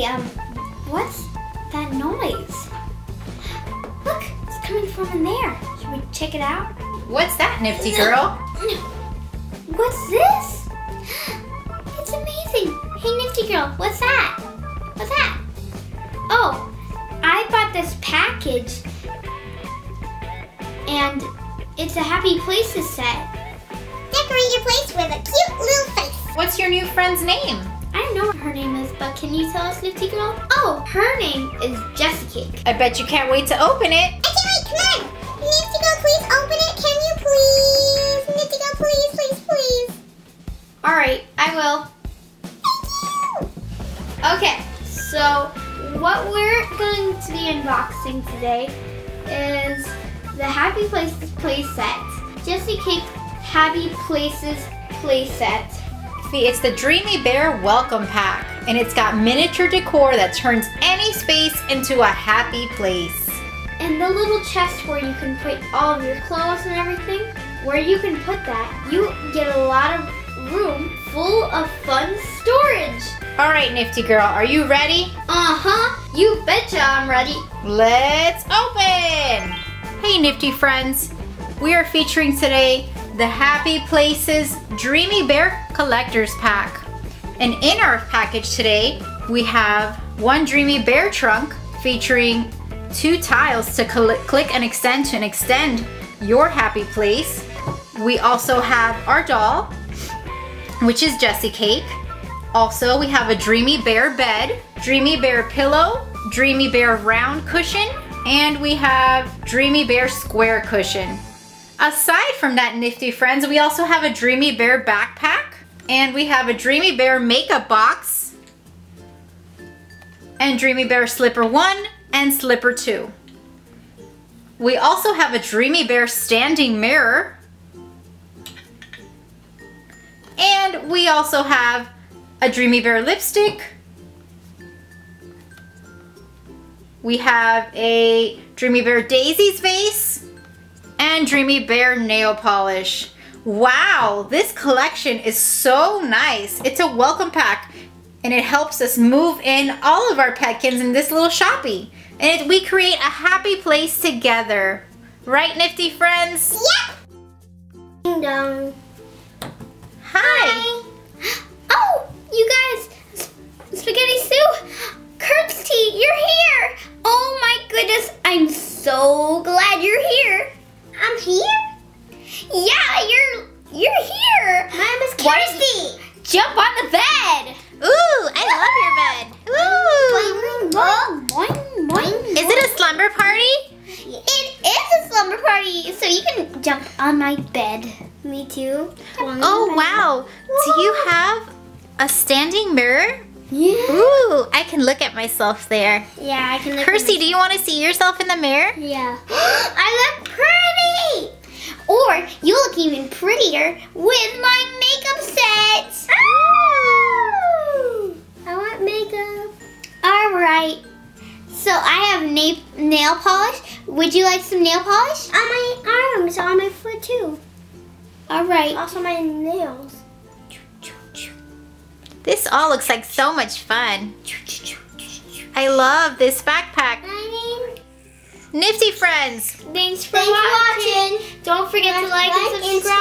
Hey, um, what's that noise? Look, it's coming from in there. Should we check it out? What's that, Nifty girl? What's this? It's amazing. Hey, Nifty Girl, what's that? What's that? Oh, I bought this package, and it's a Happy Places set. Decorate your place with a cute little face. What's your new friend's name? I don't know what her name is, but can you tell us, Nifty Girl? Oh, her name is Jessicake. I bet you can't wait to open it. I can't wait, come on. Nifty Girl, please open it. Can you please? Nifty Girl, please, please, please. All right, I will. Thank you. Okay, so what we're going to be unboxing today is the Happy Places play set. Jessicake Happy Places play See, it's the Dreamy Bear Welcome Pack, and it's got miniature decor that turns any space into a happy place. And the little chest where you can put all of your clothes and everything, where you can put that, you get a lot of room full of fun storage. All right, Nifty girl, are you ready? Uh-huh, you betcha I'm ready. Let's open! Hey, Nifty friends. We are featuring today the Happy Places Dreamy Bear Collector's Pack. And in our package today, we have one Dreamy Bear trunk featuring two tiles to cl click and extend to extend your happy place. We also have our doll, which is Jessicake. Also, we have a Dreamy Bear bed, Dreamy Bear pillow, Dreamy Bear round cushion, and we have Dreamy Bear square cushion. Aside from that, nifty friends, we also have a Dreamy Bear backpack, and we have a Dreamy Bear makeup box, and Dreamy Bear slipper one and slipper two. We also have a Dreamy Bear standing mirror, and we also have a Dreamy Bear lipstick. We have a Dreamy Bear Daisy's vase and Dreamy Bear nail polish. Wow, this collection is so nice. It's a welcome pack and it helps us move in all of our petkins in this little shoppy. And it, we create a happy place together. Right, nifty friends? Yep. Ding dong. Hi. Oh, you guys, jump on my bed. Me too. Oh, wow. Do you have a standing mirror? Yeah. Ooh, I can look at myself there. Yeah, I can look. Kirstea, do you want to see yourself in the mirror? Yeah. I look pretty. Or you look even prettier with my makeup set. Ooh, I want makeup. All right. So I have na- nail polish. Would you like some nail polish? On my arms, on my foot too. All right. Also my nails. This all looks like so much fun. I love this backpack. Nifty friends. Thanks for Thanks for watching. watching. Don't forget to like, Like and and subscribe.